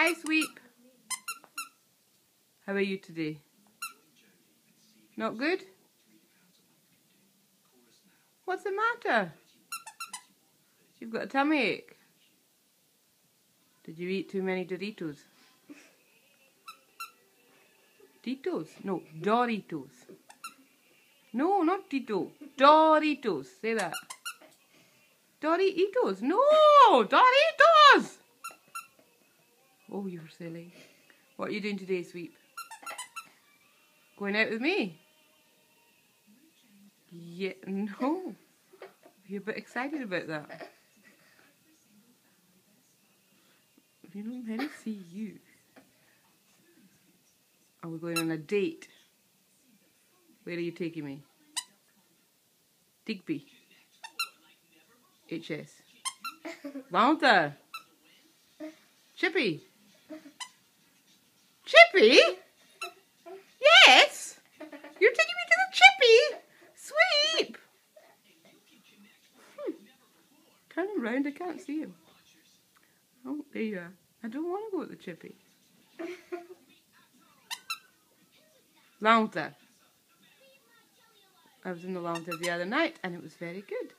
Hi, Sweep. How are you today? Not good? What's the matter? You've got a tummy ache. Did you eat too many Doritos? Doritos? No, Doritos. No, not Tito. Doritos. Say that. Doritos. No, Doritos. Oh, you're silly. What are you doing today, Sweep? Going out with me? Yeah, no. You're a bit excited about that. You don't let me see you. Are we going on a date? Where are you taking me? Digby. HS. Walter. Chippy. Chippy? Yes? You're taking me to the Chippy? Sweep! Hmm. Turn around, I can't see you. Oh, there you are. I don't want to go with the Chippy. Lounger. I was in the Lounger the other night and it was very good.